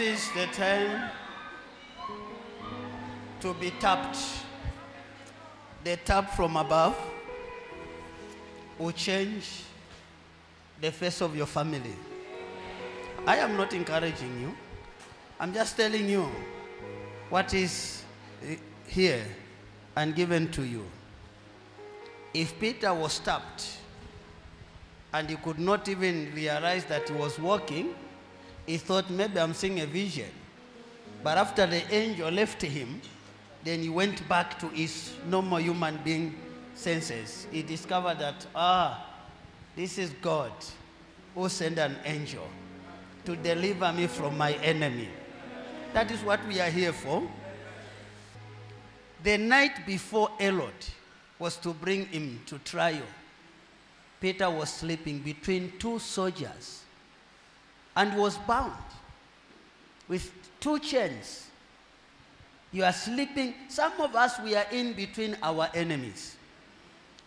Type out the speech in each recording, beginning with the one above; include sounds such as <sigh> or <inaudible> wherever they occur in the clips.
is the time to be tapped. The tap from above will change the face of your family. I am not encouraging you. I'm just telling you what is eh, here and given to you. If Peter was tapped and he could not even realize that he was walking, he thought maybe I'm seeing a vision. But after the angel left him, then he went back to his normal human being senses. He discovered that, ah, this is God who sent an angel to deliver me from my enemy. That is what we are here for. The night before Herod was to bring him to trial, Peter was sleeping between two soldiers and was bound with two chains. You are sleeping. Some of us, we are in between our enemies.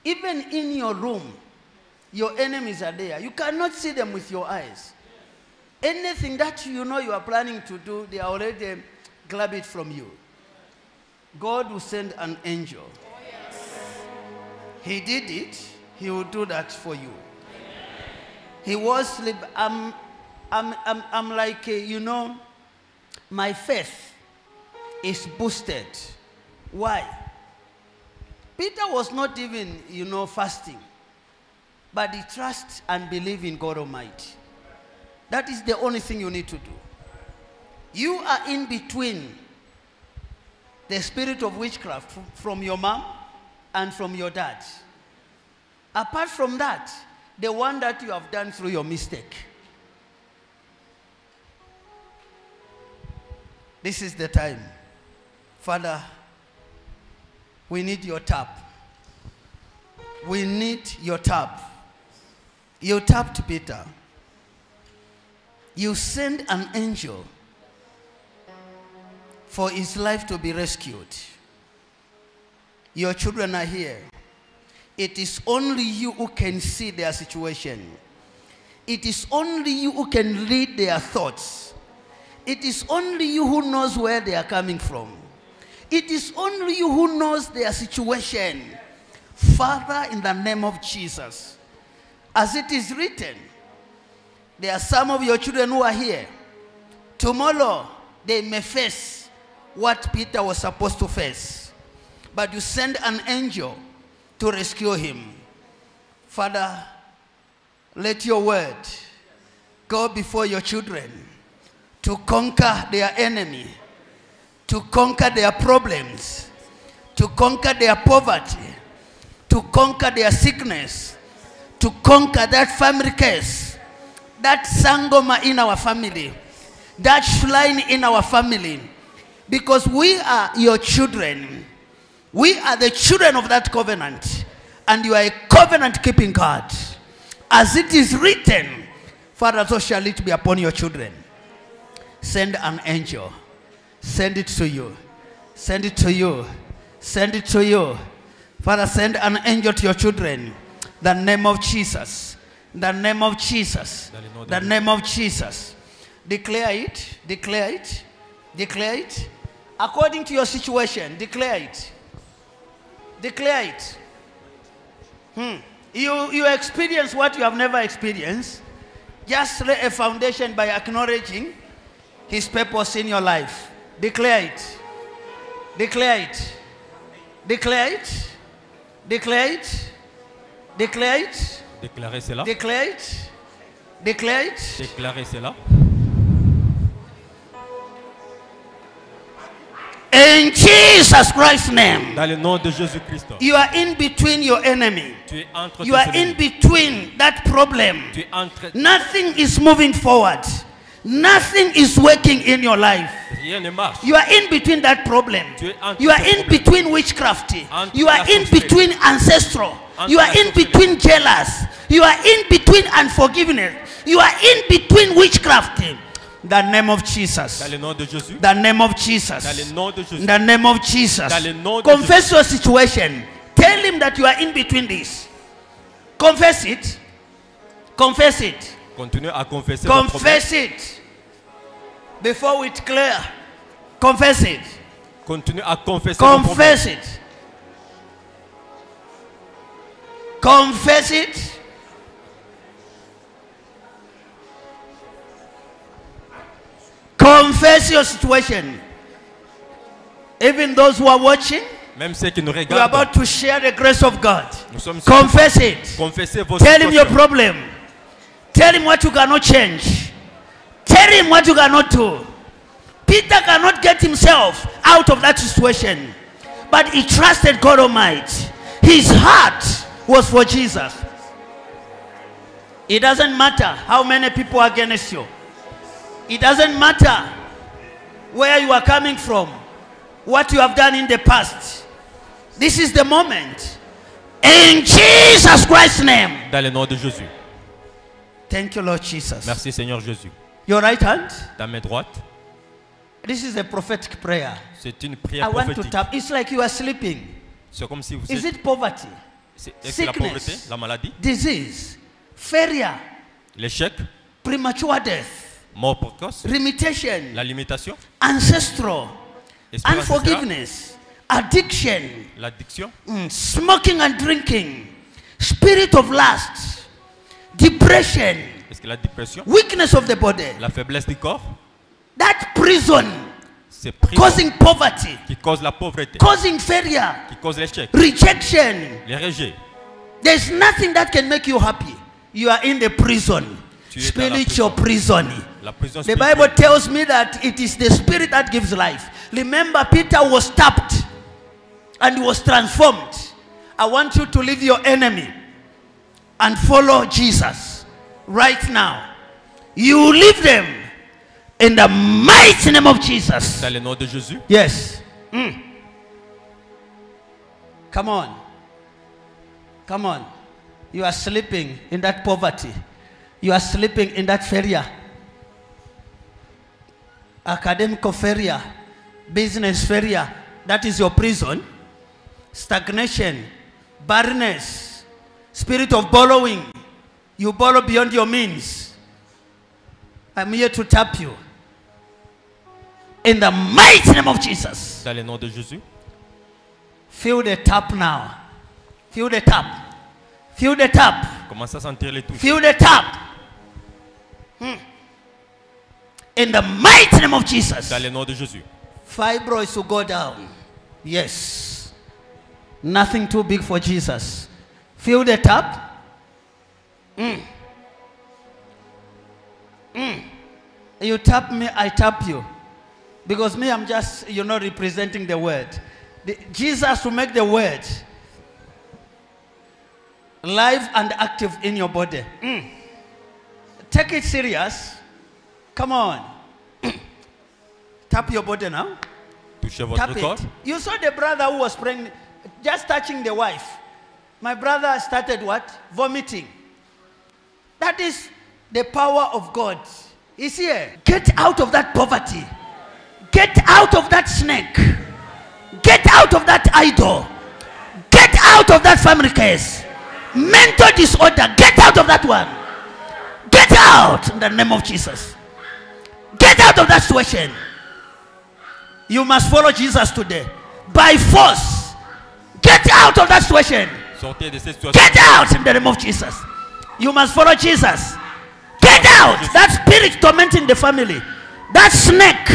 Even in your room, your enemies are there. You cannot see them with your eyes. Anything that you know you are planning to do, they already grab it from you. God will send an angel. He did it. He will do that for you. He was sleep. I'm, I'm, I'm, I'm like, uh, you know, my faith is boosted. Why? Peter was not even, you know, fasting, but he trusts and believes in God Almighty. That is the only thing you need to do. You are in between the spirit of witchcraft from your mom and from your dad. Apart from that, the one that you have done through your mistake. This is the time. Father, we need your tap. We need your tap. You tapped Peter. You send an angel for his life to be rescued. Your children are here. It is only you who can see their situation. It is only you who can read their thoughts. It is only you who knows where they are coming from. It is only you who knows their situation. Father, in the name of Jesus, as it is written, there are some of your children who are here. Tomorrow, they may face what Peter was supposed to face. But you send an angel to rescue him. Father, let your word go before your children to conquer their enemy, to conquer their problems, to conquer their poverty, to conquer their sickness, to conquer that family case, that sangoma in our family, that shrine in our family, because we are your children. We are the children of that covenant, and you are a covenant keeping God. As it is written, Father, so shall it be upon your children. Send an angel. Send it to you. Send it to you. Send it to you. Father, send an angel to your children. The name of Jesus. The name of Jesus. Dans le nom de The name of Jesus. Declare it. Declare it. Declare it. According to your situation, declare it. Declare it. Hmm. You, you experience what you have never experienced. Just lay a foundation by acknowledging His purpose in your life. Declare it. Declare it. Declare it. Declare it. Declare it. Déclarez cela. Declare it. Declare it. Déclarez cela. In Jesus Christ's name. Dans le nom de Jésus-Christ. You are in between your enemy. Tu es entre You are in between that problem. Tu es entre Nothing is moving forward. Nothing is working in your life. rien ne marche. You are in between that problem. Tu es entre You are in between witchcraft. You are in between ancestral. You are in between jealous. You are in between unforgiveness. You are in between witchcraft. The name of Jesus. Dans le nom de Jésus. The name of Jesus. Dans le nom de Jésus. In the name of Jesus. Dans le nom de Confess your situation. Tell him that you are in between this. Confess it. Confess it. Continue à confesser. Confess it. Before we clear. confess it. Continue à confesser. Confess it. Confess it. Confess your situation. Even those who are watching, Même ceux qui nous regardent, you are about to share the grace of God. Confess it. Confessez vos Tell him your problem. Tell him what you cannot change. Tell him what you cannot do. Peter cannot get himself out of that situation, but he trusted God Almighty. His heart was for Jesus. It doesn't matter how many people are against you. It doesn't matter where you are coming from, what you have done in the past. This is the moment. In Jesus Christ's name. Dans le nom de Jésus. Thank you, Lord Jesus. Merci Seigneur Jésus. Your right hand. Ta main droite, This is a prophetic prayer. c'est une prière I prière want to tap. It's like you are sleeping. C'est comme si vous Is êtes... it poverty, c'est- la sickness? pauvreté, la maladie, disease, failure, l'échec, premature death, mort précoce, limitation, la limitation, ancestral, ancestrale, unforgiveness, addiction, l'addiction, mm, smoking and drinking, spirit of lust, depression, est-ce que la dépression, weakness of the body, la faiblesse du corps, that prison c'est causing poverty, qui cause la pauvreté, causing failure, qui cause l'échec, rejection. les rejets. There's nothing that can make you happy. You are in the prison, Tu es la spiritual prison. Prison. The Bible tells me that it is the spirit that gives life. Remember, Peter was tapped and he was transformed. I want you to leave your enemy and follow Jesus right now. You leave them in the mighty name of Jesus. Dans le nom de Jésus, Yes. Mm. Come on. Come on. You are sleeping in that poverty. You are sleeping in that failure. Academic failure. Business failure. That is your prison. Stagnation. Barrenness. Spirit of borrowing. You borrow beyond your means. I'm here to tap you. In the mighty name of Jesus. dans le nom de Jésus, Feel the tap now. Feel the tap. Feel the tap. commencez à sentir les touches. Feel the tap. Hmm. In the mighty name of Jesus. Dans le nom de Jésus. Fibroids will go down. Yes. Nothing too big for Jesus. Feel the tap. Mm. Mm. You tap me, I tap you. Because me, I'm just, you know, representing the word. The- Jesus will make the word live and active in your body. Mm. Take it serious. Come on. <coughs> Tap your body now. Touchez Tap corps. it. You saw the brother who was praying, just touching the wife. My brother started what? Vomiting. That is the power of God. He's here. Get out of that poverty. Get out of that snake. Get out of that idol. Get out of that family case. Mental disorder. Get out of that one. Get out in the name of Jesus. Get out of that situation. You must follow Jesus today. By force. Get out of that situation. Sortez de cette situation. Get out in the name of Jesus. You must follow Jesus. Get out. That spirit tormenting the family. That snake.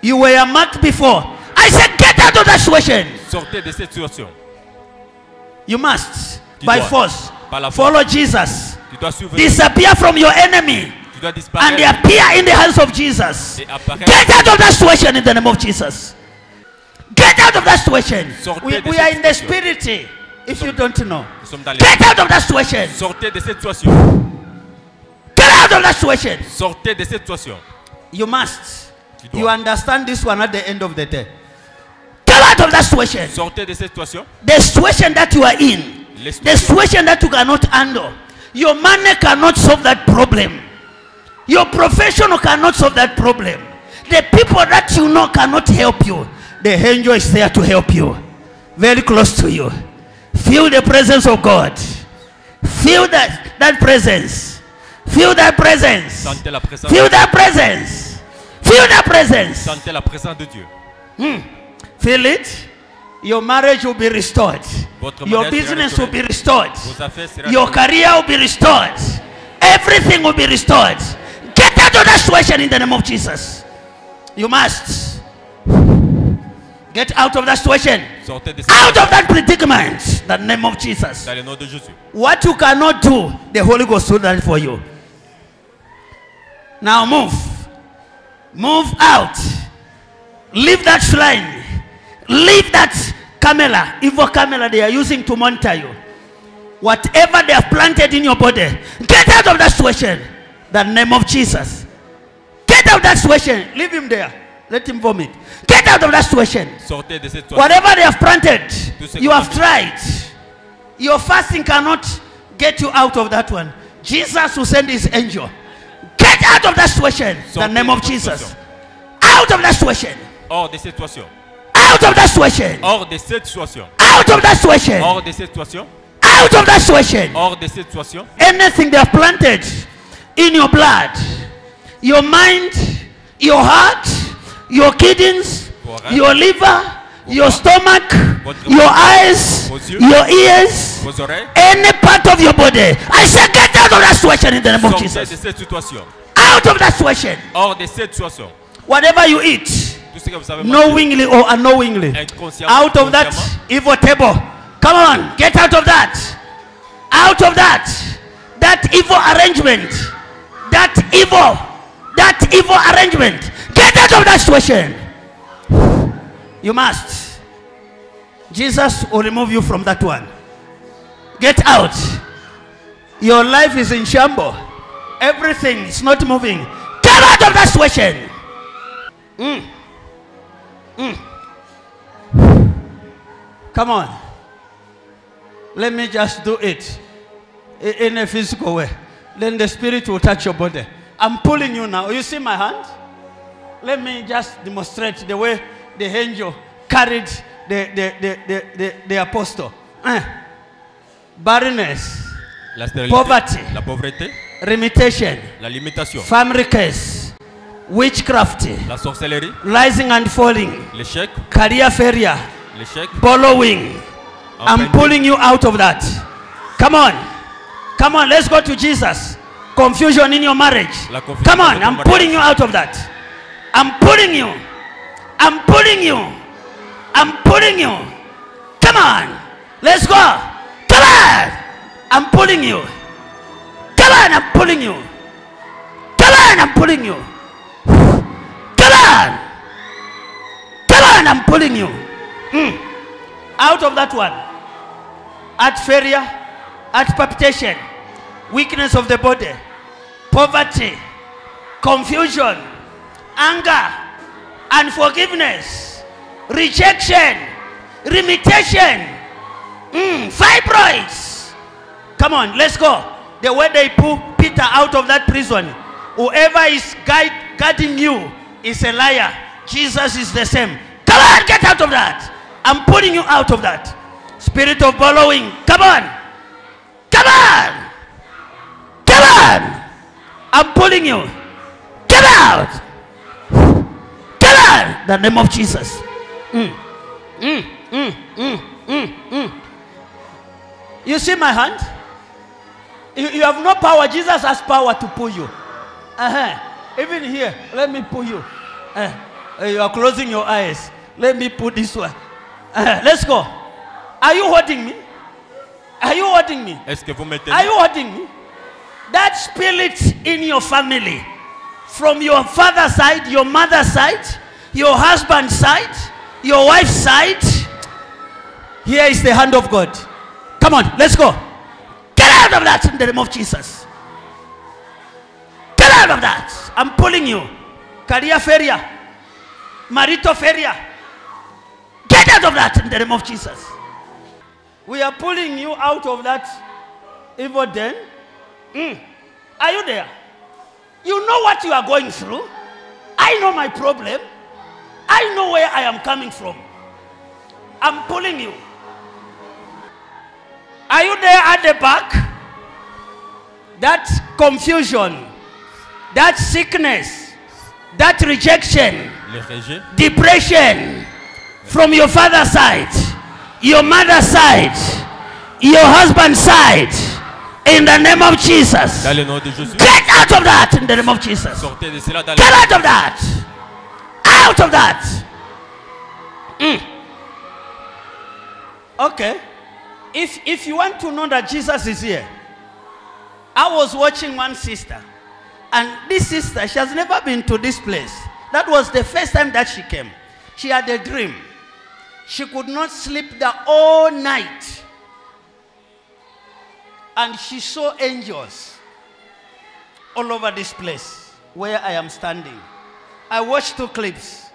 You were marked before. I said, get out of that situation. Sortez de cette situation. You must, Tu by dois. force, follow Jesus. Tu dois. Disappear from your enemy and disparaître. appear in the hands of Jesus. Get out of that situation in the name of Jesus. Get out of that situation. Sortez We, we are in the spirit. If you don't know, Nous sommes dans les. get out of that situation. Sortez de cette situation. Get out of that situation. Sortez de cette situation. You must. You understand this one at the end of the day. Get out of that situation. Sortez de cette situation. The situation that you are in, the situation that you cannot handle. Your money cannot solve that problem. Your professional cannot solve that problem. The people that you know cannot help you. The angel is there to help you. Very close to you. Feel the presence of God. Feel that, that presence. Feel that presence. Sentez la présence. Feel that presence. Feel that presence. Sentez la présence de Dieu. Hmm. Feel it. Your marriage will be restored. Votre Your business will be restored. Your career will be restored. Everything will be restored. Get out of that situation in the name of Jesus. You must get out of that situation. Out of that predicament. The name of Jesus. dans le nom de Jésus. What you cannot do, the Holy Ghost will do that for you. Now move. Move out. Leave that shrine. Leave that camera, evil camera they are using to monitor you. Whatever they have planted in your body, get out of that situation. The name of Jesus. Get out of that situation. Leave him there. Let him vomit. Get out of that situation. Sortez de cette situation. Whatever they have planted, you have tried. Your fasting cannot get you out of that one. Jesus will send his angel. Get out of that situation. In the name of Jesus. Out of that situation. Hors de cette situation. Out of that situation. Hors de cette situation. Out of that situation. Hors de cette situation. Out of that situation. Hors de cette situation. Anything they have planted in your blood, your mind, your heart, your kidneys, your liver, your stomach, your eyes, your ears, any part of your body. I say, get out of that situation in the name of Jesus. Out of that situation. Hors de cette situation. Whatever you eat, Tout ce que vous savez knowingly or unknowingly, out of that evil table. Come on, get out of that. Out of that. That evil arrangement. That evil. That evil arrangement. Get out of that situation. You must. Jesus will remove you from that one. Get out. Your life is in shambles. Everything is not moving. Get out of that situation. Mm. Mm. Come on. Let me just do it in a physical way. Then the spirit will touch your body. I'm pulling you now. You see my hand? Let me just demonstrate the way the angel carried the, the, the, the, the, the apostle. Eh. Barrenness, La. Poverty. La pauvreté. limitation, La limitation. family curse, witchcraft, La sorcellerie. rising and falling, L'échec. career failure, L'échec. following. I'm pulling you out of that. Come on. Come on, let's go to Jesus. Confusion in your marriage. Come on, I'm pulling you out of that. I'm pulling you. I'm pulling you. I'm pulling you. Come on. Let's go. Come on. I'm pulling you. Come on, I'm pulling you. Come on, I'm pulling you. Come on. Come on, I'm pulling you. Mm. Out of that one. At failure, at palpitation, weakness of the body, poverty, confusion, anger, unforgiveness, rejection, limitation, mm, fibroids. Come on, let's go. The way they pull Peter out of that prison, whoever is guide, guarding you is a liar. Jesus is the same. Come on, get out of that. I'm pulling you out of that. Spirit of following. Come on. Come on. Come on. I'm pulling you. Come out. Come on. The name of Jesus. Mm. Mm, mm, mm, mm, mm. You see my hand? You, you have no power. Jesus has power to pull you. Uh-huh. Even here, let me pull you. Uh, uh, you are closing your eyes. Let me pull this one. Uh, let's go. Are you holding me? Are you holding me? Est-ce que vous mettez Are you holding me? That spirit in your family, from your father's side, your mother's side, your husband's side, your wife's side, here is the hand of God. Come on, let's go. Get out of that in the name of Jesus. Get out of that. I'm pulling you. Career failure, marital failure. Get out of that in the name of Jesus. We are pulling you out of that evil den. Mm. Are you there? You know what you are going through. I know my problem. I know where I am coming from. I'm pulling you. Are you there at the back? That confusion, that sickness, that rejection, depression from your father's side, your mother's side, your husband's side, in the name of Jesus. dans le nom de Jésus. Get out of that in the name of Jesus. Sortez de cela dans Get out of that. Out of that. Mm. Okay. If if you want to know that Jesus is here, I was watching one sister, and this sister, she has never been to this place. That was the first time that she came. She had a dream. She could not sleep the whole night. And she saw angels all over this place where I am standing. I watched two clips.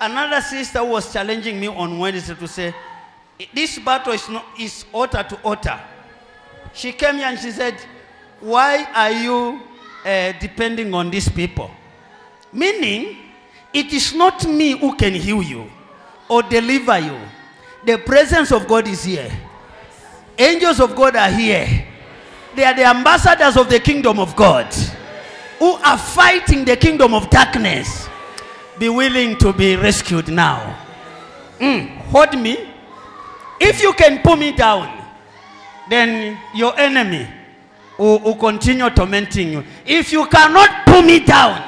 Another sister was challenging me on Wednesday to say, This battle is, not, is altar to altar. She came here and she said, Why are you uh, depending on these people? Meaning, it is not me who can heal you or deliver you. The presence of God is here. Angels of God are here. They are the ambassadors of the kingdom of God who are fighting the kingdom of darkness. Be willing to be rescued now. Mm, hold me. If you can pull me down, then your enemy will, will continue tormenting you. If you cannot pull me down,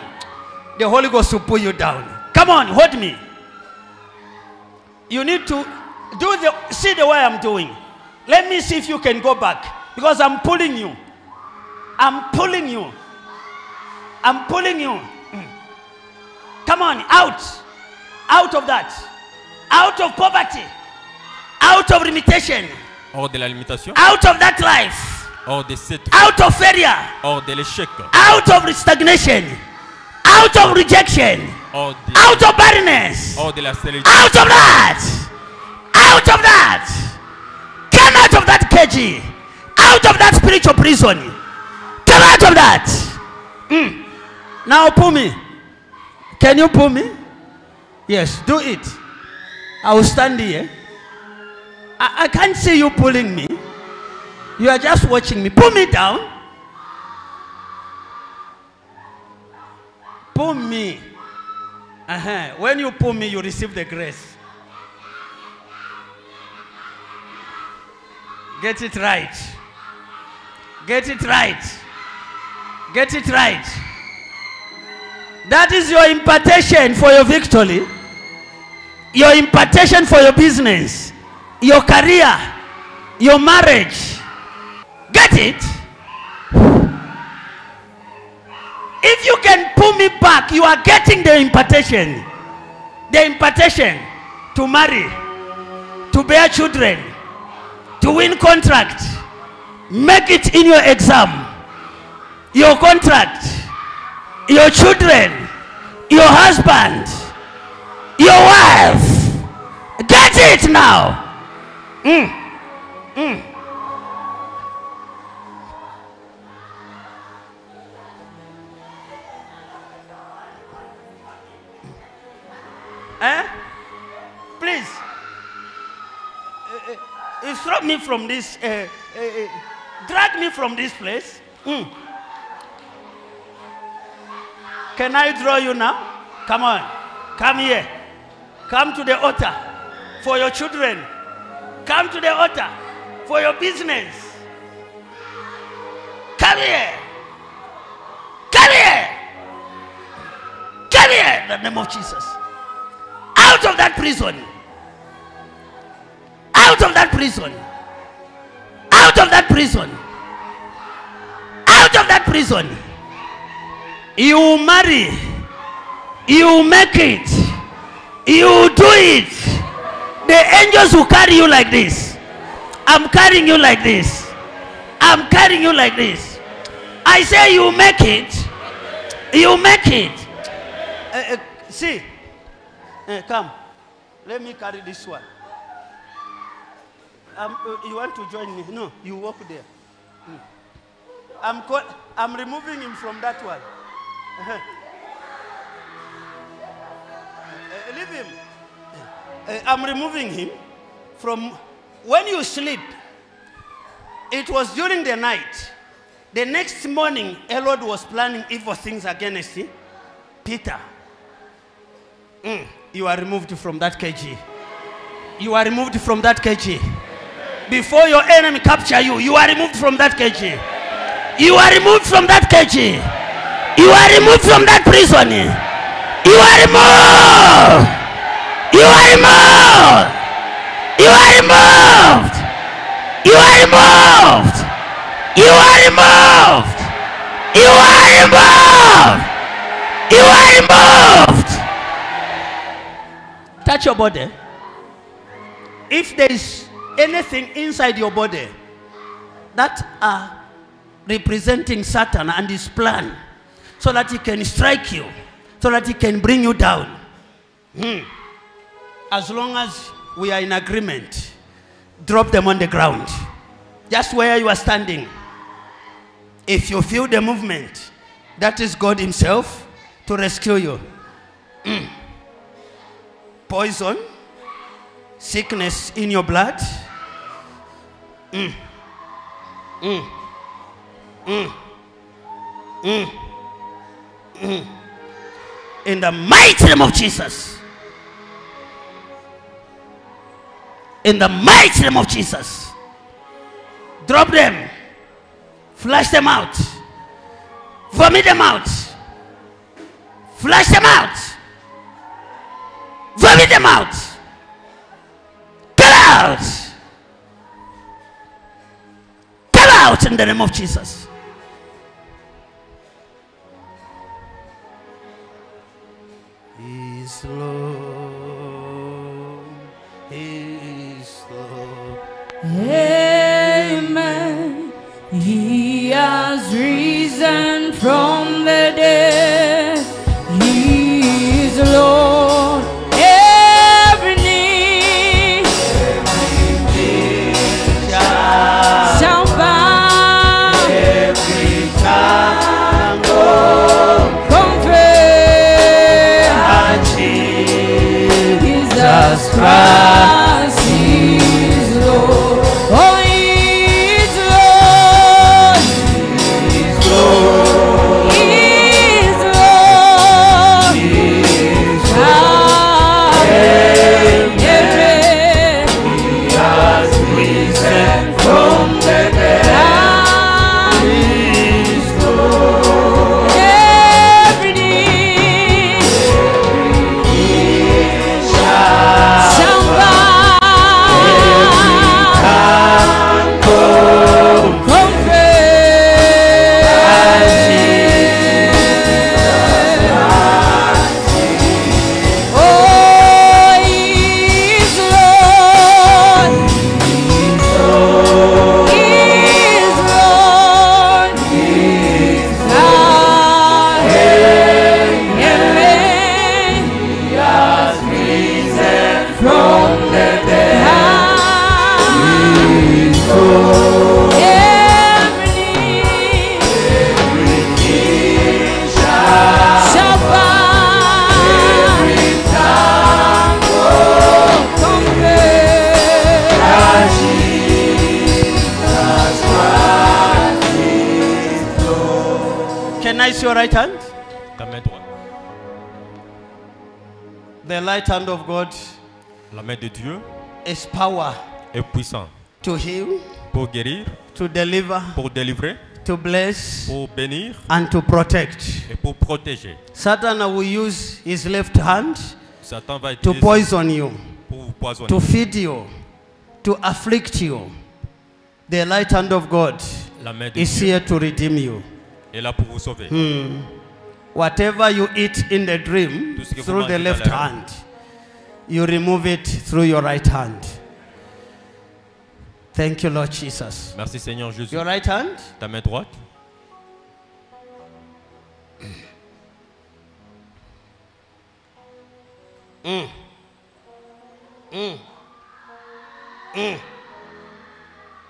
the Holy Ghost will pull you down. Come on, hold me. You need to do the see the way I'm doing. Let me see if you can go back because I'm pulling you. I'm pulling you. I'm pulling you. Mm. Come on, out. Out of that. Out of poverty. Out of limitation. hors de la limitation, Out of that life. hors de cette, Out of failure. hors de l'échec, Out of stagnation. Out of rejection. hors de, Out of barrenness. hors de la Out of that. Out of that. Come out of that cage. Out of that spiritual prison. Come out of that. Mm. Now pull me. Can you pull me? Yes, do it. I will stand here. I, I can't see you pulling me. You are just watching me. Pull me down. Pull me. Uh-huh. When you pull me, you receive the grace. Get it right. Get it right. Get it right. That is your impartation for your victory. Your impartation for your business, your career, your marriage. Get it? If you can pull me back, you are getting the impartation. The impartation to marry, to bear children, to win contract. Make it in your exam. Your contract, your children, your husband, your wife. Get it now. Mm. Mm. Eh? Please. Uh, uh, throw me from this. Uh, drag me from this place. Mm. Can I draw you now? Come on. Come here. Come to the altar for your children. Come to the altar for your business. Come here. Come here. Come here in the name of Jesus. Out of that prison. Out of that prison. Out of that prison. Out of that prison. You marry. You make it. You do it. The angels will carry you like this. I'm carrying you like this. I'm carrying you like this. I say you make it. You make it. Uh, uh, see. Uh, come. Let me carry this one. Um, uh, you want to join me? No, you walk there. Mm. I'm, I'm removing him from that one. Uh, leave him. Uh, I'm removing him from when you sleep. It was during the night. The next morning, Elod was planning evil things against him. Peter. Mm, you are removed from that kg. You are removed from that kg. Before your enemy capture you, you are removed from that kg. You are removed from that kg. You are removed from that prison. You are removed. You are removed. You are removed. You are removed. You are removed. You are removed. You are removed. Touch your body. If there is anything inside your body that are representing Satan and his plan, so that he can strike you, so that he can bring you down. Hmm. As long as we are in agreement, drop them on the ground. Just where you are standing. If you feel the movement, that is God Himself to rescue you. Mm. Poison, sickness in your blood. Mm. Mm. Mm. Mm. <clears throat> In the mighty name of Jesus. In the mighty name of Jesus. Drop them. Flush them out. Vomit them out. Flush them out. Vomit them out. Get out. Get out in the name of Jesus. Power est puissante to heal, pour guérir, to deliver, pour délivrer, to bless, pour bénir and to protect. et pour protéger. Satan will use his left hand Satan va to utiliser poison you, pour vous poisonner, to feed you, to afflict you. The right hand of God la main de is Dieu here to redeem you. est là pour vous sauver. Hmm. Whatever you eat in the dream Tout ce que vous through the mangez dans left la rêve. hand, you remove it through your right hand. Thank you, Lord Jesus. Merci Seigneur Jésus. Your right hand, Ta main droite,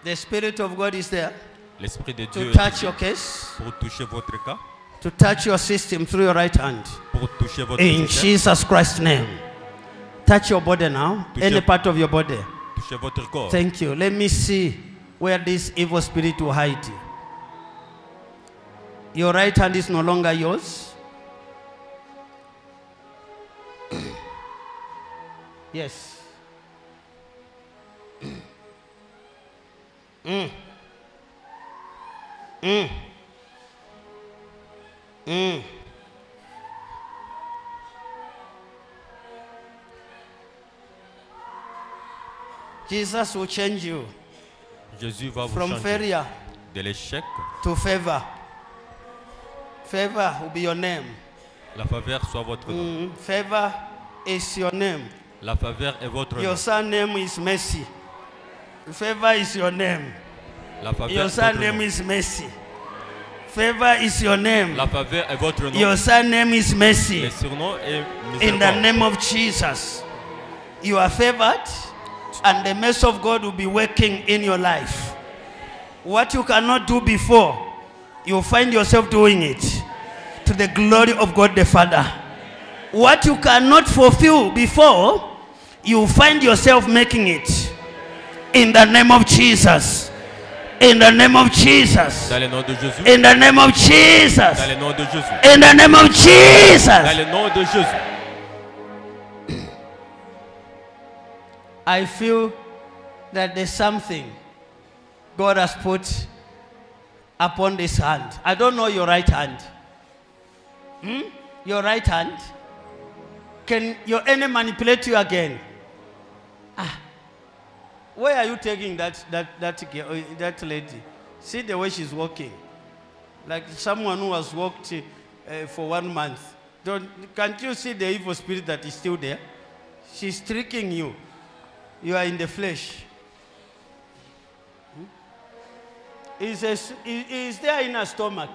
the Spirit of God is there l'Esprit de Dieu to touch your case, pour toucher votre cas, to touch your system through your right hand. pour toucher votre In système, Jesus Christ's name. Touch your body now, Touch any part of your body. Thank you. Let me see where this evil spirit will hide. Your right hand is no longer yours. <clears throat> Yes. <clears throat> Mm. Mm. Mm. Jesus will change you Jésus va vous from changer failure de l'échec. to favor. Favor will be your name. La faveur soit votre nom. Mm. Favor is your name. La faveur est votre nom. Your surname is Mercy. Favor is your name. La faveur Your est votre surname nom. is Mercy. Favor is your name. La faveur est votre nom. Your surname is Mercy. Le surnom est In the name of Jesus, you are favored, and the mercy of God will be working in your life. What you cannot do before, you find yourself doing it to the glory of God the Father. What you cannot fulfill before, you find yourself making it in the name of Jesus. In the name of Jesus. Dans le nom de Jésus. In the name of Dans Jesus. le nom de Jésus. In the name of Jesus. Dans le nom de Jésus. I feel that there's something God has put upon this hand. I don't know your right hand. Hmm? Your right hand? Can your enemy manipulate you again? Ah. Where are you taking that, that, that, girl, uh, that lady? See the way she's walking. Like someone who has walked uh, for one month. Don't, can't you see the evil spirit that is still there? She's tricking you. You are in the flesh. Hmm? Is, a, is there in a stomach?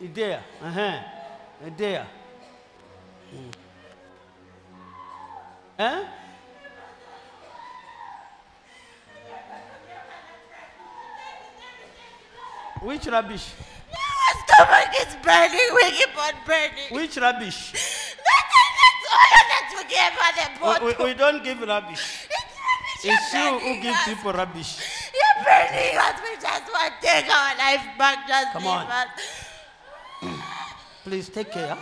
Is there? Uh-huh. Uh, There. Mm. Huh? Which rubbish? My stomach is burning. We keep on burning. Which rubbish? That's all that we gave her the We, we, we don't give rubbish. It's you who give us. people rubbish. You're burning us. We just want to take our life back. Just Come leave on. us. Please take care.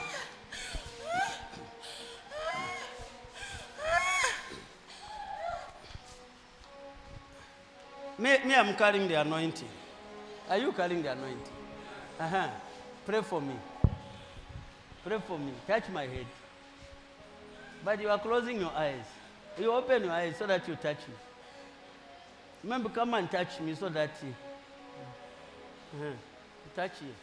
Me, me, I'm carrying the anointing. Are you carrying the anointing? Uh-huh. Pray for me. Pray for me. Touch my head. But you are closing your eyes. You open your eyes so that you touch me. Remember, come and touch me so that you, uh-huh. touch you.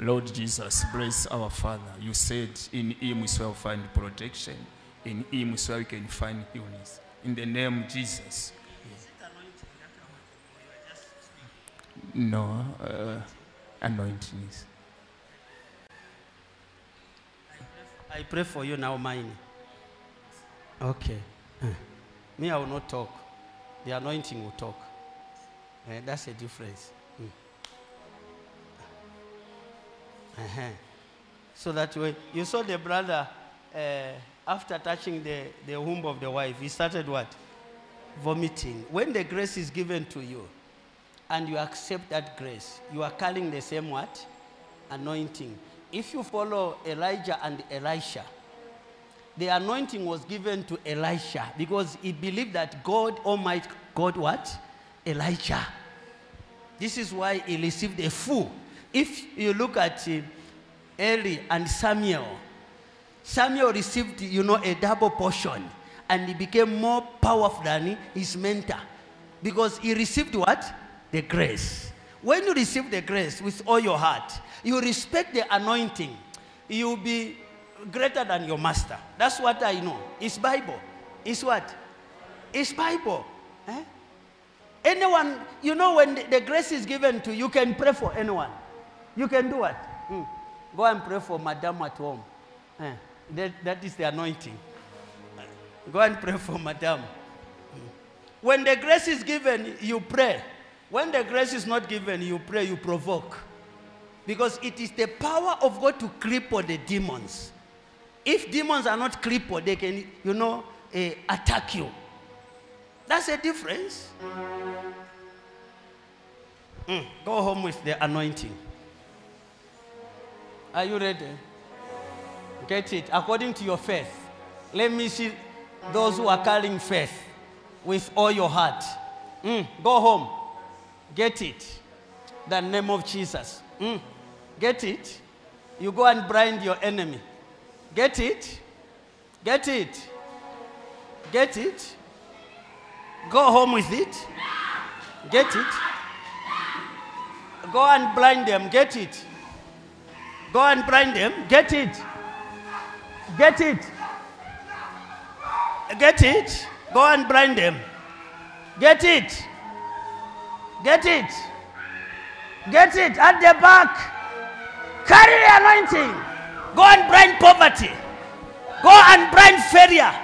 Lord Jesus, bless our Father. You said in Him we shall find protection. In Him we shall we can find illness. In the name of Jesus. No, uh, anointing is. I pray for you now, mine. Okay. Uh, Me, I will not talk. The anointing will talk. Eh, that's a difference. Mm. Uh-huh. So that way, you saw the brother uh, after touching the, the womb of the wife, he started what? Vomiting. When the grace is given to you and you accept that grace, you are carrying the same what? Anointing. If you follow Elijah and Elisha, the anointing was given to Elisha because he believed that God Almighty, God what? Elijah. This is why he received a full. If you look at uh, Eli and Samuel, Samuel received, you know, a double portion and he became more powerful than his mentor because he received what? The grace. When you receive the grace with all your heart, you respect the anointing, you'll be greater than your master. That's what I know. It's Bible. It's what? It's Bible. Eh? Anyone, you know, when the, grace is given to you, you can pray for anyone. You can do what? Hmm. Go and pray for madam at home. Eh, That, that is the anointing. Go and pray for madam. Hmm. When the grace is given, you pray. When the grace is not given, you pray, you provoke. Because it is the power of God to cripple the demons. If demons are not crippled, they can, you know, eh, attack you. That's a difference. Mm, Go home with the anointing. Are you ready? Get it according to your faith. Let me see those who are carrying faith with all your heart. Mm, Go home. Get it. The name of Jesus. Mm, Get it. You go and blind your enemy. Get it. Get it. Get it. Go home with it. Get it. Go and blind them. Get it. Go and blind them. Get it. Get it. Get it. Go and blind them. Get it. Get it. Get it at the back. Carry the anointing. Go and blind poverty. Go and blind failure.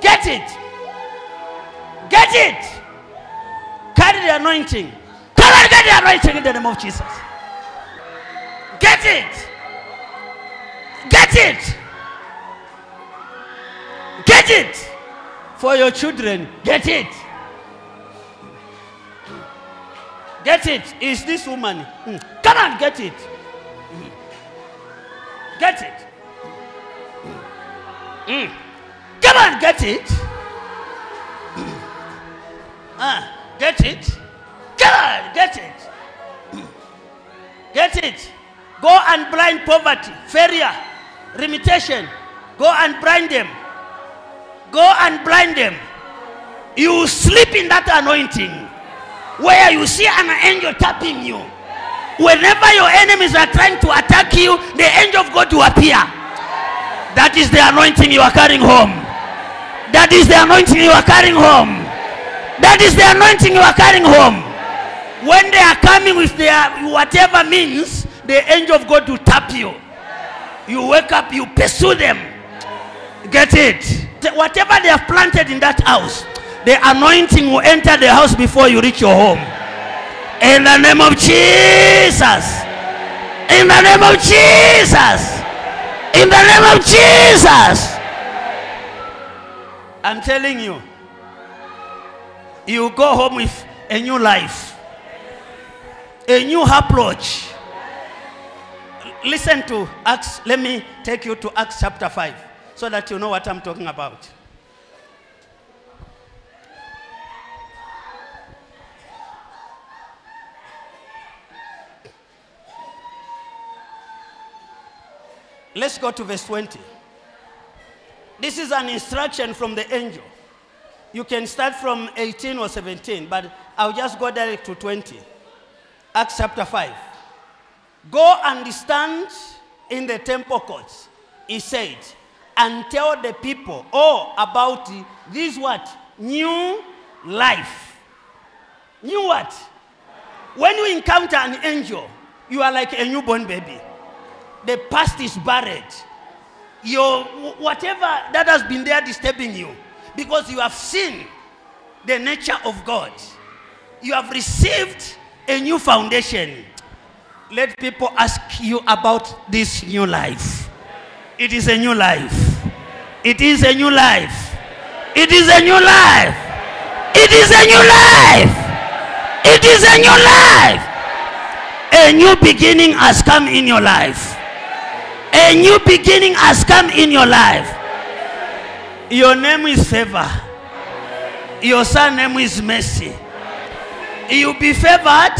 Get it. Get it. Carry the anointing. Come and get the anointing in the name of Jesus. Get it. Get it. Get it. For your children, get it. Get it. Is this woman? Mm. Come on, get it. Mm. Get it. Mm. Come on, get it. Ah, get it. Come on, get it. Get it. Go and blind poverty, failure, limitation. Go and blind them. Go and blind them. You sleep in that anointing where you see an angel tapping you. Whenever your enemies are trying to attack you, the angel of God will appear. That is the anointing you are carrying home. That is the anointing you are carrying home. That is the anointing you are carrying home. When they are coming with their whatever means, the angel of God will tap you. You wake up, you pursue them. Get it? Whatever they have planted in that house, the anointing will enter the house before you reach your home. In the name of Jesus. In the name of Jesus. In the name of Jesus. I'm telling you, you go home with a new life, a new approach. Listen to Acts. Let me take you to Acts chapter 5 so that you know what I'm talking about. Let's go to verse 20. This is an instruction from the angel. You can start from 18 or 17, but I'll just go direct to 20. Acts chapter 5. Go and stand in the temple courts, he said, and tell the people all about this what? New life. New what? When you encounter an angel, you are like a newborn baby. The past is buried. Your whatever that has been there disturbing you, because you have seen the nature of God. You have received a new foundation. Let people ask you about this new life. It is a new life. It is a new life. It is a new life. It is a new life. It is a new life. A new beginning has come in your life. A new beginning has come in your life. Your name is favor. Your son name is mercy. You'll be favored,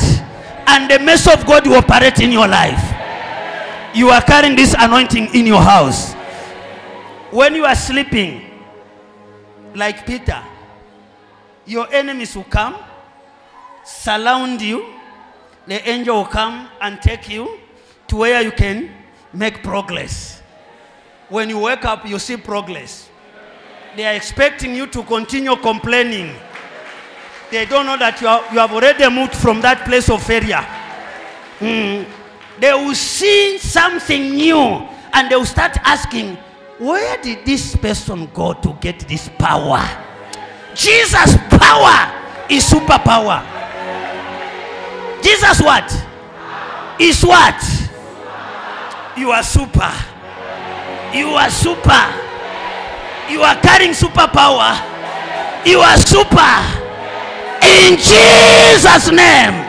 and the mercy of God will operate in your life. You are carrying this anointing in your house. When you are sleeping, like Peter, your enemies will come, surround you. The angel will come and take you to where you can make progress. When you wake up, you see progress. They are expecting you to continue complaining. They don't know that you, are, you have already moved from that place of failure. Mm. They will see something new and they will start asking, Where did this person go to get this power? Jesus' power is superpower. Jesus what? Is what? You are super. You are super. You are carrying superpower. You are super. In Jesus' name.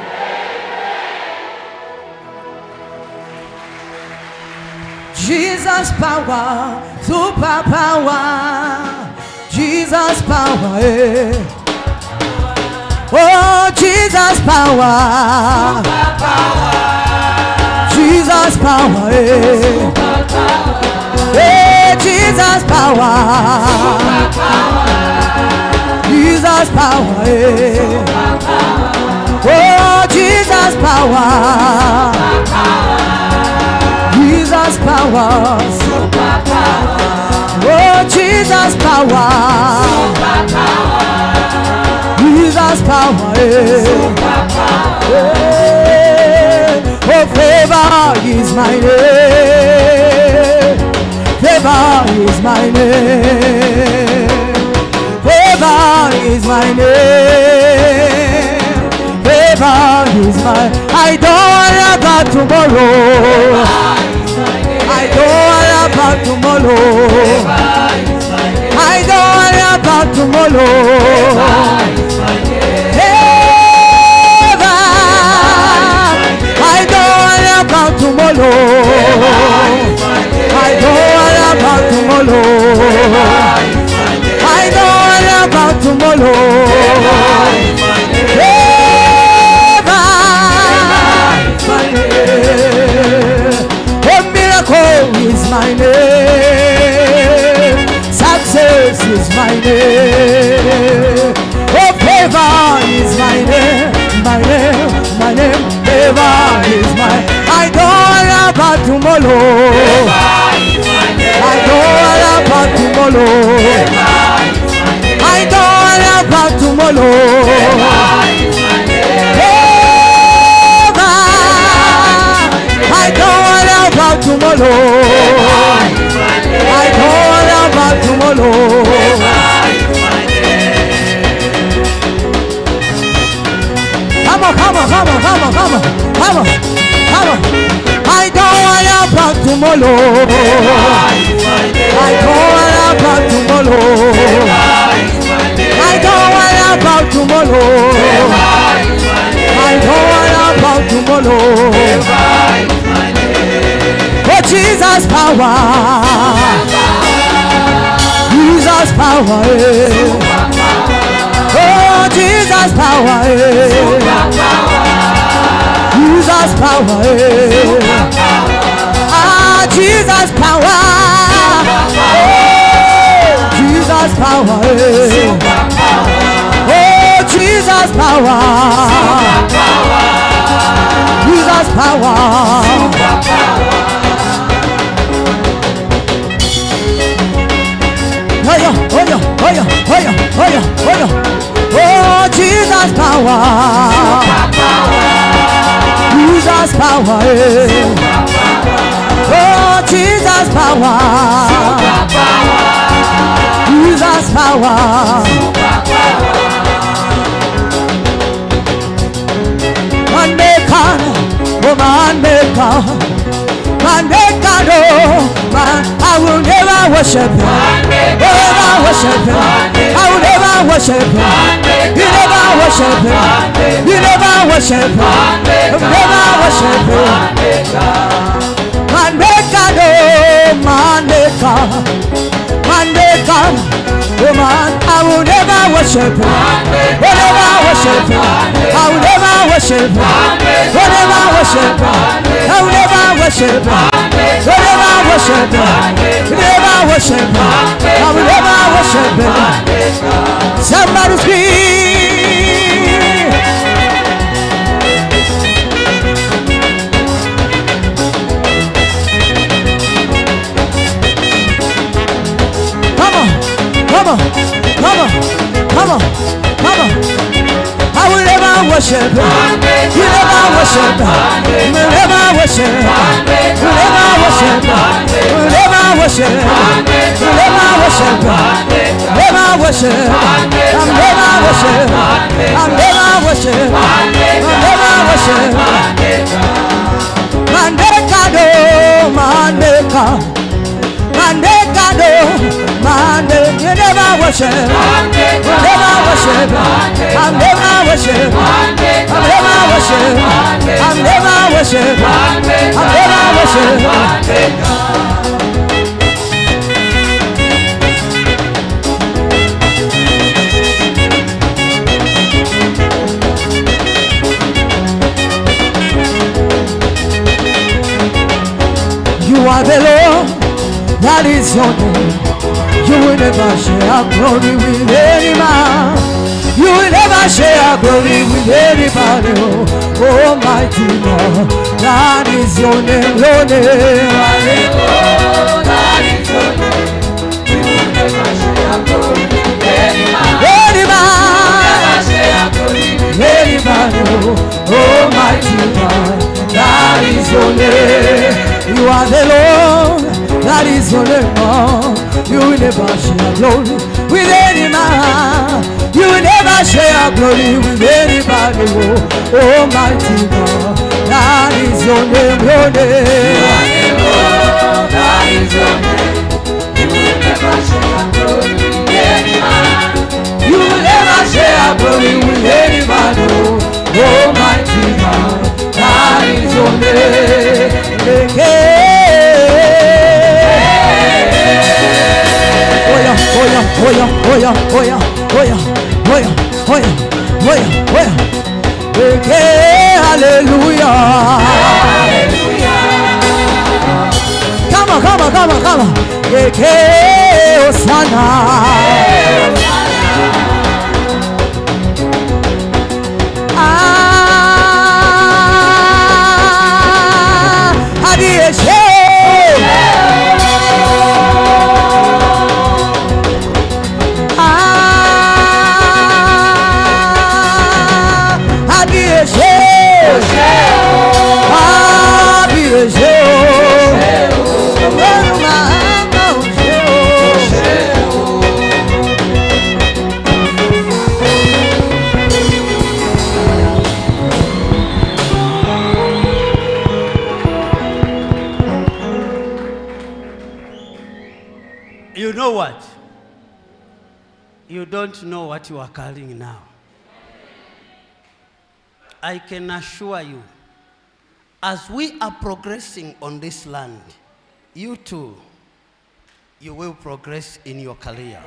Jesus power, super power. Jesus power. Eh. Oh, Jesus power. Super power. Jesus power. eh. Hey, Jesus power, Jesus power. eh. Oh, Jesus power. Jesus power. Oh, Jesus power. Jesus power. eh. Eh, Oh, favor is my name. Favor is my name. Favor is my name. Favor is my. I don't worry about tomorrow. I don't worry about tomorrow. I don't worry about tomorrow. Jesus power. Jesus power. Ah, Jesus power. Jesus power. Oh, Jesus power. Jesus power. Oh yeah, oh yeah, oh yeah, oh yeah, oh yeah, oh yeah. Oh, Jesus power. Jesus power. Oh, Jesus power. Jesus power. Man maker, oh man maker, oh man, I will never worship you. Never worship you. I will never worship you. You never worship you. You never worship you. Never worship you. Man maker, man maker, man maker, oh man, I will never worship never worship. I will never worship never worship. I will never worship never worship never worship. I will never worship. Somebody scream. Worship you. You never worship You will never worship You will never worship You will never worship You will never worship Never worship I'm never worship I'm never worship I'm never worship Mandekado, mandeka Mandekado, I never worship. I never worship. I never worship. I never worship. I live I worship. I never worship. I never worship. You are the Lord, that is your name. You will never share glory with any man. You will never share glory with anybody. Oh, Almighty God. That is your name, your name. Any man. Anybody, oh, Almighty God, that is your name. You are the Lord, that is your name. Oh, you will never share glory with any man. You will never share glory with anybody. Oh, oh Almighty God, that is your name, your name. You will never share glory with anybody. Oh, oh Almighty God, that is your name. Oya, oya, oya, oya, oya, oya, oya, oya. Beke, hallelujah. Hallelujah. Come on, come on, come on, come on. Beke, Hosanna. Hey, Hosanna. Know what? You don't know what you are carrying now. I can assure you, as we are progressing on this land, you too, you will progress in your career.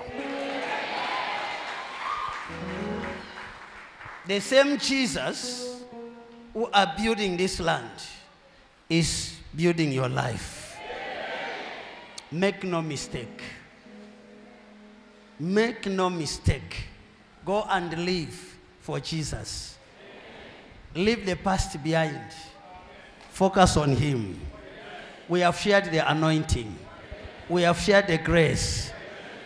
The same Jesus who are building this land is building your life. Make no mistake. Make no mistake. Go and live for Jesus. Leave the past behind. Focus on Him. We have shared the anointing. We have shared the grace.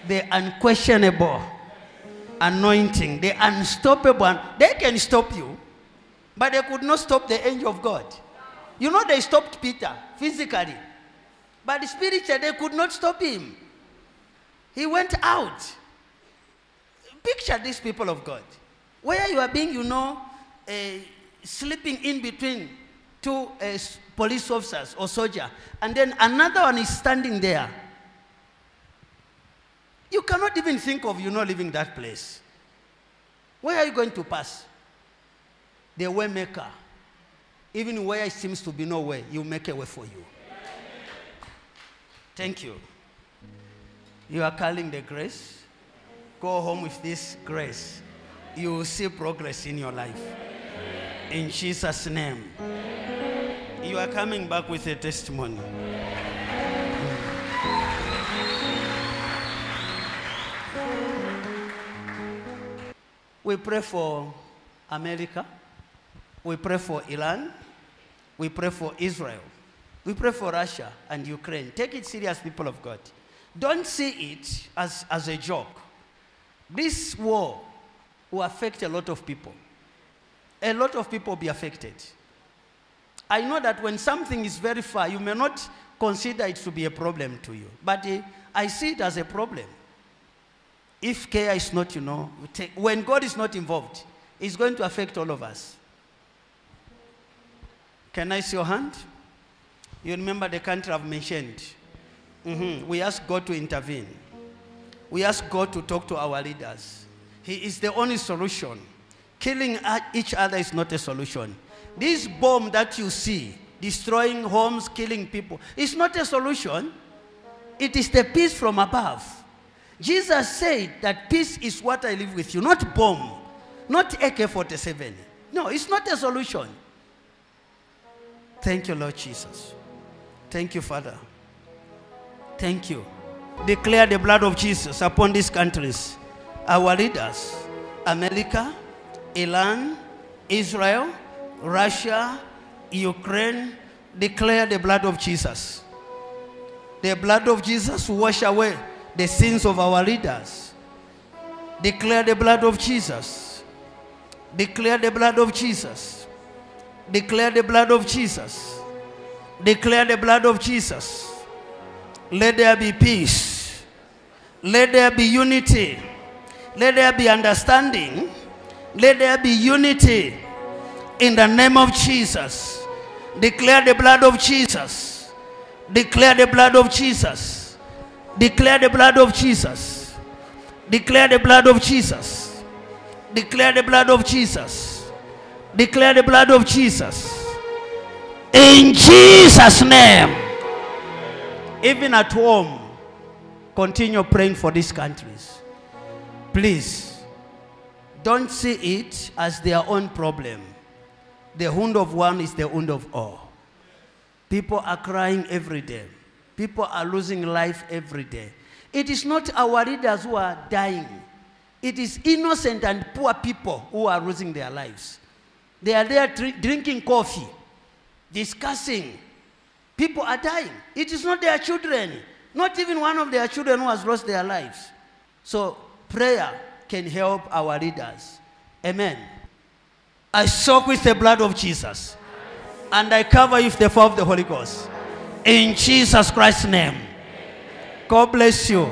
The unquestionable anointing. The unstoppable. They can stop you, but they could not stop the angel of God. You know, they stopped Peter physically, but spiritually, they could not stop him. He went out. Picture these people of God. Where you are being, you know, uh, sleeping in between two uh, police officers or soldier, and then another one is standing there. You cannot even think of, you know, leaving that place. Where are you going to pass? The way maker. Even where it seems to be no way, you make a way for you. Thank you. You are calling the grace. Go home with this grace. You will see progress in your life. In Jesus' name. You are coming back with a testimony. We pray for America. We pray for Iran. We pray for Israel. We pray for Russia and Ukraine. Take it serious, people of God. Don't see it as, as a joke. This war will affect a lot of people. A lot of people will be affected. I know that when something is very far, you may not consider it to be a problem to you. But eh, I see it as a problem. If care is not, you know, when God is not involved, it's going to affect all of us. Can I see your hand? You remember the country I've mentioned. Mhm. We ask God to intervene. We ask God to talk to our leaders. He is the only solution. Killing each other is not a solution. This bomb that you see, destroying homes, killing people, is not a solution. It is the peace from above. Jesus said that peace is what I live with you, not bomb, not AK 47. No, it's not a solution. Thank you, Lord Jesus. Thank you, Father. Thank you. Declare the blood of Jesus upon these countries. Our leaders America, Iran, Israel, Russia, Ukraine. Declare the blood of Jesus. The blood of Jesus wash away the sins of our leaders. Declare the blood of Jesus. Declare the blood of Jesus. Declare the blood of Jesus. Declare the blood of Jesus. Let there be peace. Let there be unity. Let there be understanding. Let there be unity. In the name of Jesus. Declare the blood of Jesus. Declare the blood of Jesus. Declare the blood of Jesus. Declare the blood of Jesus. Declare the blood of Jesus. Declare the blood of Jesus. In Jesus' name. Even at home, continue praying for these countries. Please, don't see it as their own problem. The wound of one is the wound of all. People are crying every day. People are losing life every day. It is not our leaders who are dying. It is innocent and poor people who are losing their lives. They are there drinking coffee, discussing. People are dying. It is not their children. Not even one of their children who has lost their lives. So prayer can help our leaders. Amen. I soak with the blood of Jesus. And I cover with the fire of the Holy Ghost. In Jesus Christ's name. God bless you.